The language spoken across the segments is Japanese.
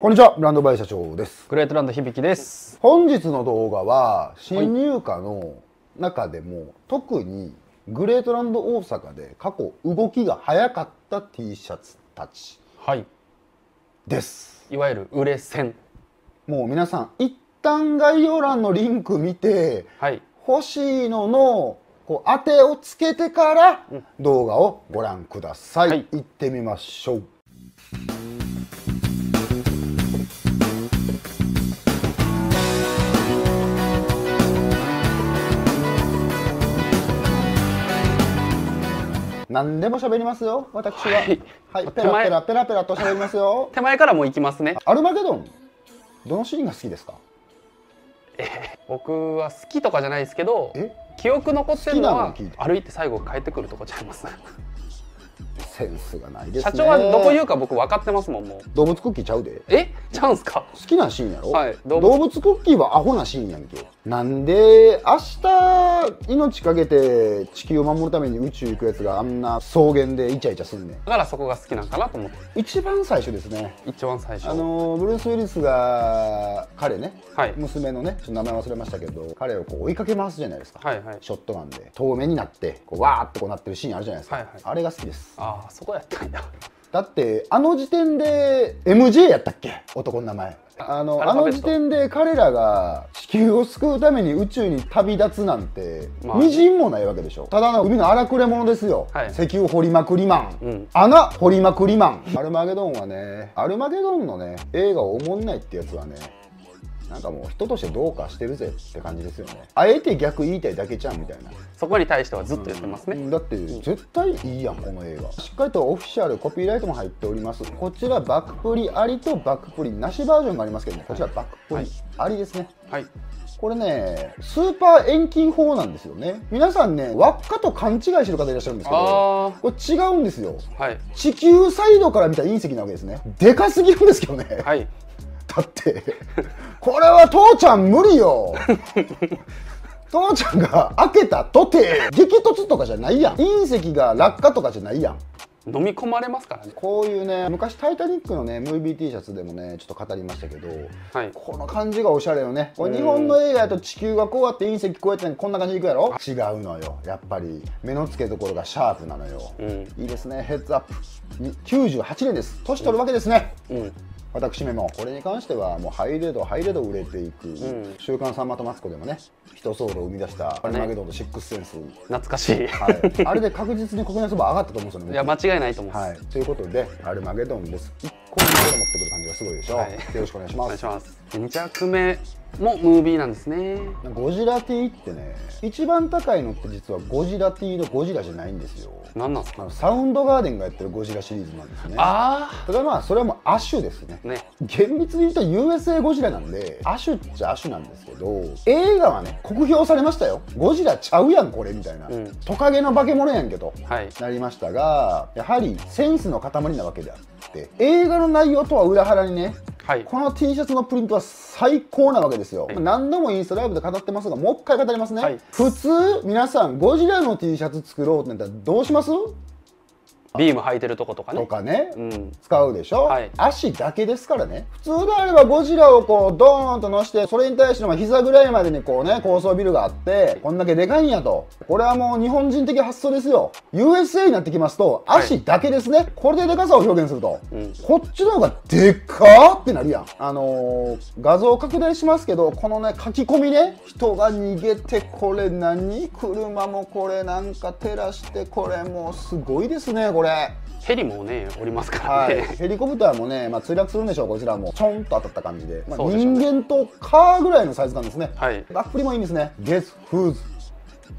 こんにちは、ブランドバイ社長です。グレートランド響です。本日の動画は、新入荷の中でも、特にグレートランド大阪で過去動きが早かった T シャツたちはい。です。いわゆる売れ線。もう皆さん、一旦概要欄のリンク見て、はい。欲しいののこう当てをつけてから動画をご覧ください。はい行ってみましょう。何でも喋りますよ、私は。はいはい、手ペラ前ペラペラペラと喋りますよ。手前からもう行きますね。アルマゲドン、どのシーンが好きですか？僕は好きとかじゃないですけど、え？記憶残ってるのは歩いて最後帰ってくるとこちゃいます。センスがないですね。社長はどこ言うか僕分かってますもんもう。動物クッキーちゃうで。え、ちゃうんすか？好きなシーンやろ、はい動動物クッキーはアホなシーンやんけなんで明日命かけて地球を守るために宇宙行くやつがあんな草原でイチャイチャすんねん。だからそこが好きなんかなと思って。一番最初ですね。一番最初。あのブルース・ウィリスが彼ね、はい。娘のねちょっと名前忘れましたけど彼をこう追いかけ回すじゃないですか、はいはい。ショットガンで。遠目になってこうわーってこうなってるシーンあるじゃないですか、はいはい。あれが好きです。ああ、そこやったんや。だってあの時点で MJ やったっけ？男の名前あのあの時点で彼らが地球を救うために宇宙に旅立つなんて、まあ。みじんもないわけでしょ。ただの海の荒くれ者ですよ、はい。石油掘りまくりマン、うん。穴掘りまくりマン。アルマゲドンはねアルマゲドンのね映画をおもんないってやつはねなんかもう人としてどうかしてるぜって感じですよね。あえて逆言いたいだけじゃんみたいな。そこに対してはずっと言ってますね。だって絶対いいやんこの映画。しっかりとオフィシャルコピーライトも入っております。こちらバックプリありとバックプリなしバージョンがありますけどもこちらバックプリ、はい。ありですね。はい。これねスーパー遠近法なんですよね。皆さんね輪っかと勘違いしてる方いらっしゃるんですけどあこれ違うんですよ。あ、はい。地球サイドから見た隕石なわけですね。でかすぎるんですけどね、はい。だって。これは父ちゃん無理よ。父ちゃんが開けたとて激突とかじゃないやん。隕石が落下とかじゃないやん。飲み込まれますからね。こういうね昔「タイタニック」のねムービー T シャツでもねちょっと語りましたけどはい。この感じがおしゃれよね。これ日本の映画やと地球がこうやって隕石こうやってこんな感じでいくやろ？違うのよ。やっぱり目の付けどころがシャープなのよ、うん。いいですね。ヘッズアップに98年です。年取るわけですね、うん。私めもこれに関してはもうハイレードハイレード売れていく「ん。週刊さんまとマツコ」でもね人ソウルを生み出したアルマゲドンとシックスセンス、懐かしい。はい、あれで確実に国内そば上がったと思うんですよねいや、間違いないと思う。はい、ということでアルマゲドンです。一個持ってくる感じがすごいでしょ、はいよろしくお願いしおます願いします。2着目もムービーなんですね。ゴジラ T ってね一番高いのって実はゴジラ T のゴジラじゃないんですよ何なんですか？あのサウンドガーデンがやってるゴジラシリーズなんですねあただまあそれはもう亜種ですねあ。ね。厳密に言うと USA ゴジラなんで亜種っちゃ亜種なんですけど映画はね酷評されましたよゴジラちゃうやんこれみたいな、うんトカゲの化け物やんけとはい。なりましたがやはりセンスの塊なわけであって映画の内容とは裏腹にねはい。この T シャツのプリントは最高なわけですよ、はい。何度もインスタライブで語ってますがもう一回語りますね、はい。普通皆さんゴジラの T シャツ作ろうってなったらどうします？ビーム履いてるとことかね。とかね、うん。使うでしょ、はい。足だけですからね。普通であればゴジラをこうドーンと乗してそれに対してまあ膝ぐらいまでにこうね高層ビルがあってこんだけでかいんやと。これはもう日本人的発想ですよ。USA になってきますとはい足だけですね、これででかさを表現すると、うん。こっちの方がでっかーってなるやん。あのー画像拡大しますけどこのね書き込みね。人が逃げてこれ何？車もこれなんか照らしてこれもうすごいですねこれ。ヘリもね、おりますからはい。ね。、ヘリコプターもね、まあ、墜落するんでしょう、こちらも、ちょんと当たった感じで、まあ、人間とカーぐらいのサイズ感ですね、はい。バックリもいいんですね、Guess who's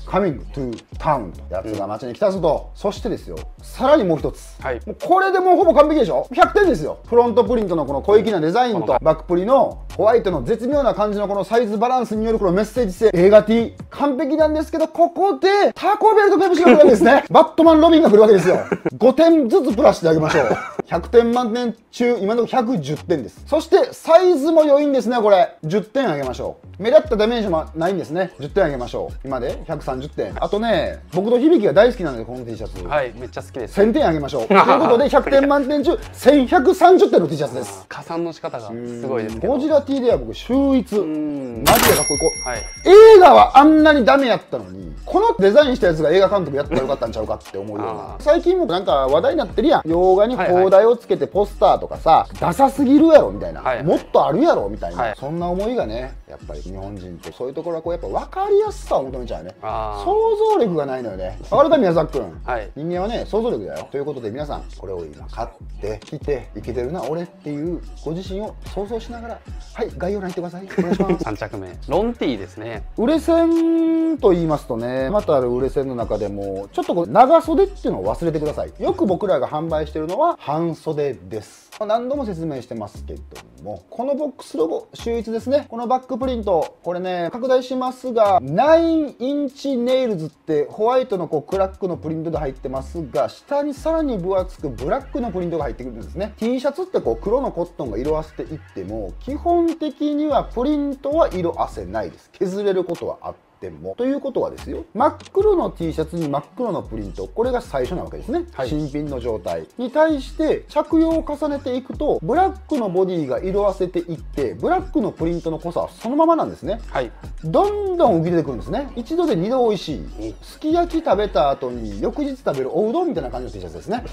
coming to town? とやつが街に来たぞと、そしてですよ、さらにもう一つ、はい。もうこれでもうほぼ完璧でしょ、100点ですよ、フロントプリントのこの小粋なデザインとバックプリのホワイトの絶妙な感じのこのサイズバランスによるこのメッセージ性、映画 T、完璧なんですけど、ここでタコベルとペプシが来るわけですね、バットマン・ロビンが来るわけですよ、5点ずつプラスしてあげましょう。100点満点中今のところ110点です。そしてサイズも良いんですねこれ。10点あげましょう目立ったダメージもないんですね。10点あげましょう。今で130点。あとね僕と響が大好きなのでこの T シャツ、はいめっちゃ好きです。1000点あげましょう。ということで100点満点中1130点の T シャツです。加算の仕方がすごいですけど。ゴジラ T では僕秀逸。マジでかっんこいい。こうはい。映画はあんなにダメやったのにこのデザインしたやつが映画監督やったらよかったんちゃうかって思うような最近もなんか話題になってるやん洋画にはいはい広大をつけてポスターとかさ、ダサすぎるやろみたいな、はいはいもっとあるやろみたいな、はいそんな思いがねやっぱり日本人ってそういうところはこうやっぱ分かりやすさを求めちゃうよね。あ想像力がないのよね。わかるか宮崎君。はい。人間はね想像力だよ。ということで皆さんこれを今買ってきていけてるな俺っていうご自身を想像しながらはい概要欄に行ってください。お願いします。3着目ロンティーですね。売れ線と言いますとねまたある売れ線の中でもちょっとこう長袖っていうのを忘れてください。よく僕らが販売してるのは半袖です。何度も説明してますけどもこのボックスロゴ秀逸ですね。このバックプリントこれね拡大しますが9インチネイルズってホワイトのこうクラックのプリントで入ってますが下にさらに分厚くブラックのプリントが入ってくるんですね。T シャツってこう黒のコットンが色あせていっても基本的にはプリントは色あせないです。削れることはあって。もということはですよ真っ黒の T シャツに真っ黒のプリントこれが最初なわけですね、はい。新品の状態。に対して着用を重ねていくとブラックのボディが色あせていってブラックのプリントの濃さはそのままなんですね。はい。どんどん浮き出てくるんですね。一度で二度美味しい。すき焼き食べた後に翌日食べるおうどんみたいな感じの T シャツですね。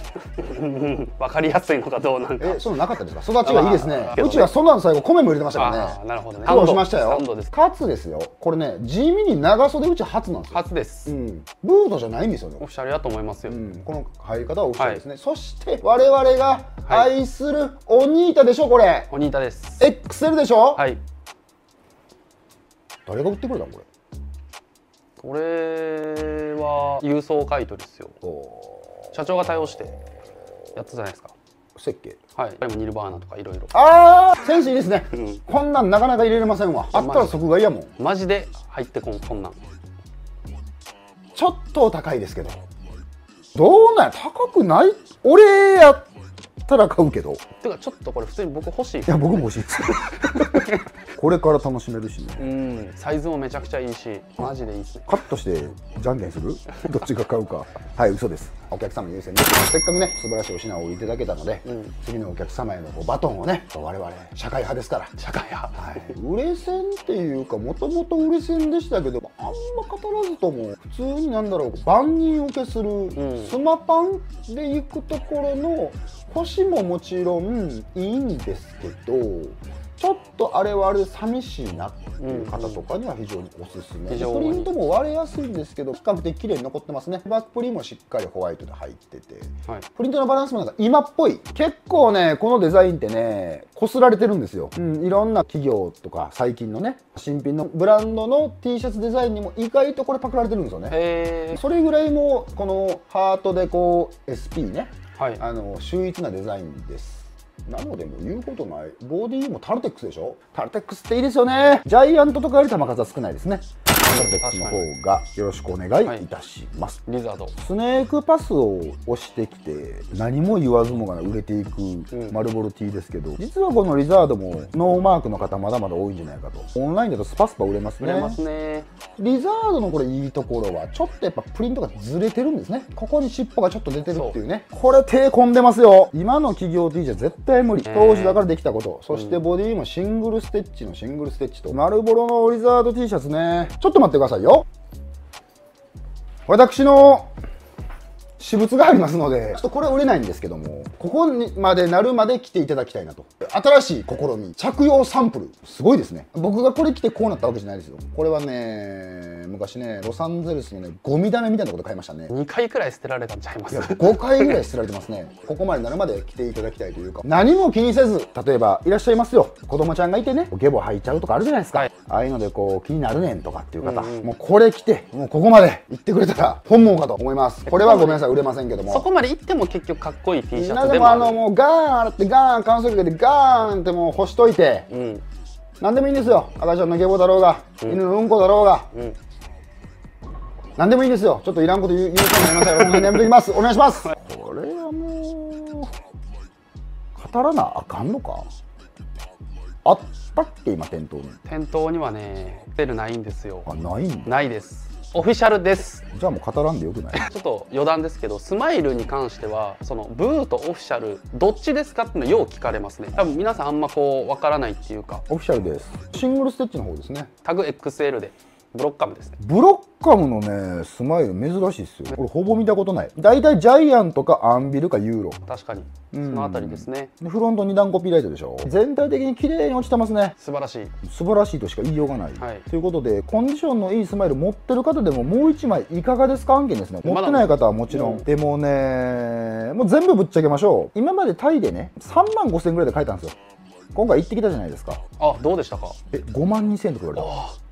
わかりやすいのかどうなんか。えそんなのなかったですか？育ちがいいですね。あーうちはその後最後米も入れてましたからね。なるほどね。苦労しましたよ。かつですよ。これね地味に長袖うち初なんですよ、初です、うん、ブートじゃないんですよねオフィシャルやと思いますよ、うん、この入り方はオフィシャルですね、そして我々が愛するオニータでしょこれ。オニータです。XL でしょ、はい。誰が売ってくれたのこれ？これは郵送買い取りですよ。お社長が対応してやったじゃないですか設計はい。これもニルバーナとかいろいろあーセンスいいですね、うんこんなんなかなか入れれませんわ。あったら即買いやもん。マジで入ってこんこんなん。ちょっと高いですけど。どうなんや高くない？俺やったら買うけど。てかちょっとこれ普通に僕欲しい。いや僕も欲しいです これから楽しめるしね。うん。サイズもめちゃくちゃいいしマジでいいですねカットしてじゃんけんする？どっちが買うか。はい嘘です。お客様優先でせっかくね素晴らしいお品をいただけたので、ん。次のお客様へのバトンをね我々社会派ですから。社会派。はい、売れ線っていうかもともと売れ線でしたけどあんま語らずとも普通になんだろう万人受けする、ん。スマパンで行くところの星ももちろんいいんですけどちょっとあれはあれで寂しいなっていう方とかには非常におすすめ、非常にプリントも割れやすいんですけど比較的綺麗に残ってますね。バックプリンもしっかりホワイトで入ってて。はい。プリントのバランスもなんか今っぽい。結構ねこのデザインってねこすられてるんですよ、うん、いろんな企業とか最近のね新品のブランドの T シャツデザインにも意外とこれパクられてるんですよね。それぐらいもうこのハートでこう SP ね。はい。あの秀逸なデザインですなのでも言うことない。ボディもタルテックスでしょ？タルテックスっていいですよね。ジャイアントとかより球数は少ないですね。タルテックスの方がよろしくお願いい。たします、リザードスネークパスを押してきて何も言わずもがな売れていく丸ボロ T ですけど、実はこのリザードもノーマークの方まだまだ多いんじゃないかと。オンラインだとスパスパ売れますね。売れますね。リザードのこれいいところはちょっとやっぱプリントがずれてるんですね。ここに尻尾がちょっと出てるっていうね。これ手込んでますよ。今の企業 T じゃ絶対無理。ね当時だからできたこと。そしてボディもシングルステッチのシングルステッチと。マルボロのリザード T シャツね。ちょっとっと待ってくださいよ。私の私物がありますので。ちょっとこれは売れないんですけどもここにまでなるまで来ていただきたいなと。新しい試み着用サンプルすごいですね。僕がこれ着てこうなったわけじゃないですよ。これはね昔ねロサンゼルスのねゴミ溜めみたいなところで買いましたね。2回くらい捨てられたんちゃいます？いや5回ぐらい捨てられてますね。ここまでなるまで来ていただきたいというか何も気にせず例えばいらっしゃいますよ。子供ちゃんがいてねゲボ吐いちゃうとかあるじゃないですか、はい。ああいうのでこう気になるねんとかっていう方、うん。うんもうこれ着てもうここまで行ってくれたら本望かと思います。これはごめんなさい売れませんけども。そこまで行っても結局かっこいい T シャツでもある。のもうガーン洗ってガーン乾燥機でガーンってもう干しといて。うん。何でもいいんですよ。赤ちゃんのゲボだろうが、犬のうんこだろうが。うん。何でもいいんですよ。ちょっといらんこと言う言う人もいませんこの辺でやめときますお願いします。これはもう語らなあかんのか？あったっけ？今店頭に。店頭にはねセールないんですよ。あないないですオフィシャルです。じゃあもう語らんでよくない？ちょっと余談ですけどスマイルに関してはそのブーとオフィシャルどっちですかっていうのよう聞かれますね。多分皆さんあんまこうわからないっていうか。オフィシャルです。シングルステッチの方ですね。タグ XL でブロッカムですね。ブロッカムのねスマイル珍しいですよこれほぼ見たことない。大体ジャイアントかアンビルかユーロ。確かに。そん。のあたりですね。でフロント2段コピーライトでしょ。全体的に綺麗に落ちてますね。素晴らしい。素晴らしいとしか言いようがない、はい。ということでコンディションのいいスマイル持ってる方でももう1枚いかがですか？案件ですね。持ってない方はもちろん、うん。でもねもう全部ぶっちゃけましょう。今までタイでね3万5000円ぐらいで買えたんですよ。今回行ってきたじゃないですか。あどうでしたか？え5万2000円とか言われあた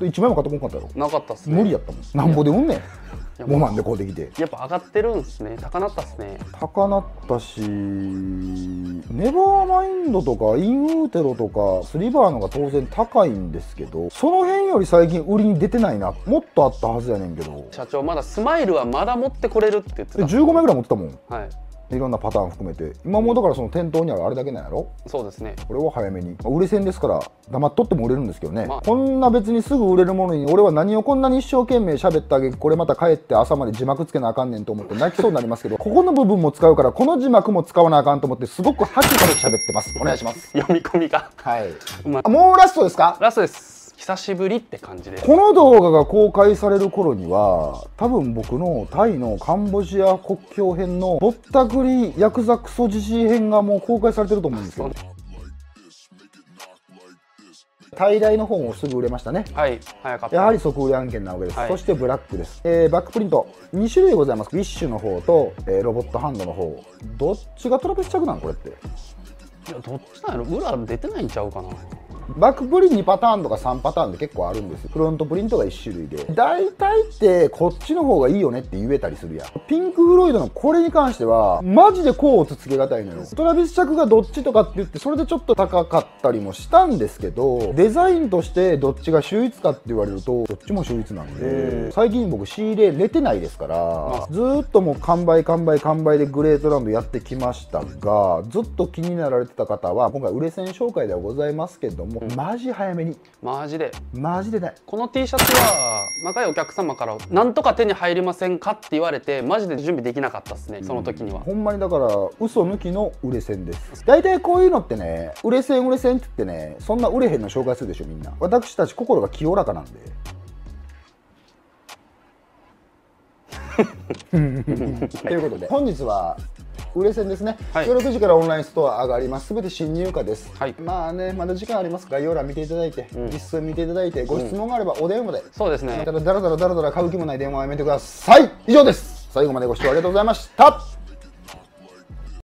1枚も買ってこんかったやろ。なかったっすね。無理やったもん。なんぼで売んねん。や5万でこうできて。やっぱ上がってるんですね。高なったっすね。高なったしネバーマインドとかインウーテロとかスリバーのが当然高いんですけどその辺より最近売りに出てないな。もっとあったはずやねんけど。社長まだスマイルはまだ持ってこれるって言ってでた15枚ぐらい持ってたもん。はいいろんなパターン含めて。今もうだからその店頭にあるあれだけなんやろ？そうですね。これを早めに、まあ売れ線ですから黙っとっても売れるんですけどね、まあ。こんな別にすぐ売れるものに俺は何をこんなに一生懸命喋ってあげこれまた帰って朝まで字幕つけなあかんねんと思って泣きそうになりますけどここの部分も使うからこの字幕も使わなあかんと思ってすごく拍手かけて喋ってます。お願いします。読み込みが。はい、まあもうラストですか？ラストです久しぶりって感じで。すこの動画が公開される頃には多分僕のタイのカンボジア国境編のぼったくりヤクザクソ自身編がもう公開されてると思うんですよ大々の方もすぐ売れましたね。はい。早かった。やはり即売り案件なわけです、はい。そしてブラックです、えーバックプリント。2種類ございます。ウィッシュの方と、えーロボットハンドの方。どっちがトラベス着なんこれって。いやどっちなんやろ？裏出てないんちゃうかなバックプリン2パターンとか3パターンで結構あるんですよ。フロントプリントが1種類で。大体ってこっちの方がいいよねって言えたりするやん。ピンク・フロイドのこれに関してはマジでこうつつけがたいのよ。トラビス着がどっちとかって言ってそれでちょっと高かったりもしたんですけどデザインとしてどっちが秀逸かって言われるとどっちも秀逸なんで最近僕仕入れれてないですからずーっともう完売完売完売でグレートランドやってきましたがずっと気になられてた方は今回売れ線紹介ではございますけども、マジ早めに。マジで。マジでない。この T シャツは若いお客様から「なんとか手に入りませんか?」って言われてマジで準備できなかったっすねその時には、ほんまにだから嘘抜きの売れ線です。大体こういうのってね売れ線売れ線って言ってねそんな売れへんの紹介するでしょみんな。私たち心が清らかなんで。ということで本日は売れ線ですね、はい。夜9時からオンラインストア上がります。すべて新入荷です、はい。まあねまだ時間あります概要欄見ていただいて、実数見ていただいてご質問があればお電話で、そうですね。だらだらだらだら買う気もない電話はやめてください。以上です。最後までご視聴ありがとうございました